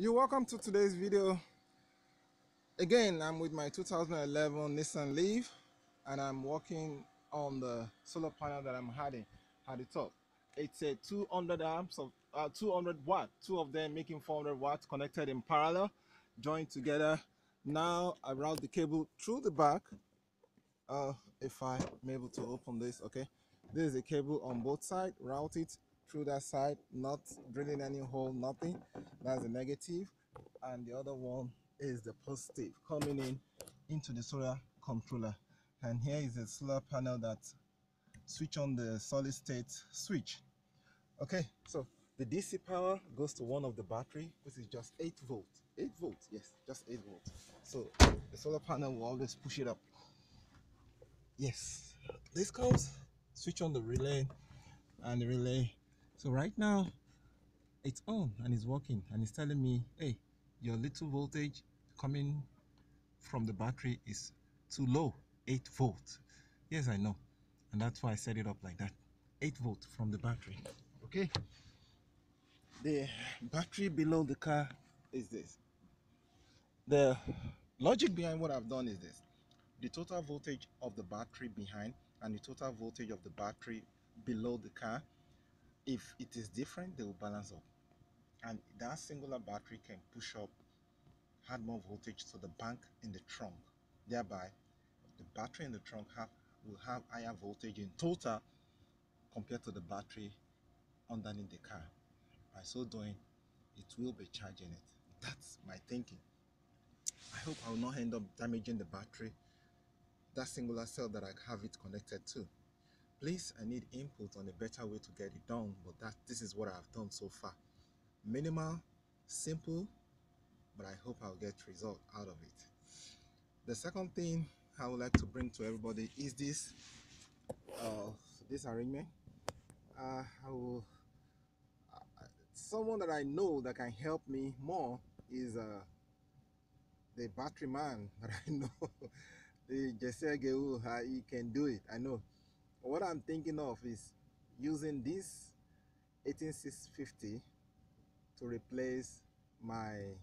you welcome to today's video. Again i'm with my 2011 nissan leaf and i'm working on the solar panel that i'm having at the top. It's a 200 amps of uh, 200 watt two of them making 400 watts connected in parallel joined together now i route the cable through the back. Uh if i'm able to open this okay. This is a cable on both sides route it through that side not drilling any hole nothing. That's the negative. And the other one is the positive coming in into the solar controller. And here is a solar panel that switch on the solid state switch. Okay so the dc power goes to one of the battery which is just 8 volts 8 volts yes just 8 volts so the solar panel will always push it up. Yes this comes switch on the relay and the relay so right now it's on and it's working and it's telling me hey your little voltage coming from the battery is too low 8 volt. Yes i know. And that's why i set it up like that 8 volt from the battery. Okay. The battery below the car is this. The logic behind what i've done is this. The total voltage of the battery behind and the total voltage of the battery below the car if it is different they will balance up. And that singular battery can push up add more voltage to the bank in the trunk. Thereby the battery in the trunk have will have higher voltage in total compared to the battery underneath the car. By so doing it will be charging it. That's my thinking. I hope i will not end up damaging the battery that singular cell that i have it connected to please i need input on a better way to get it done but that this is what i've done so far. Minimal simple but i hope i'll get result out of it. The second thing i would like to bring to everybody is this uh, this arrangement. Uh, I will, uh, someone that i know that can help me more is uh, the battery man that i know. The Jesse he can do it i know what I'm thinking of is using this 18650 to replace my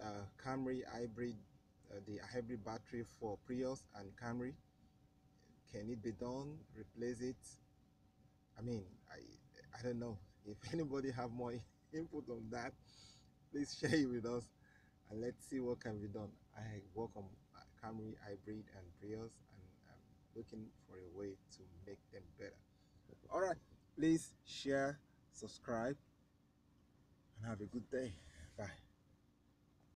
uh, Camry hybrid, uh, the hybrid battery for Prius and Camry. Can it be done? Replace it? I mean, I I don't know. If anybody have more input on that, please share it with us and let's see what can be done. I work on Camry hybrid and Prius looking for a way to make them better. All right please share subscribe and have a good day. Bye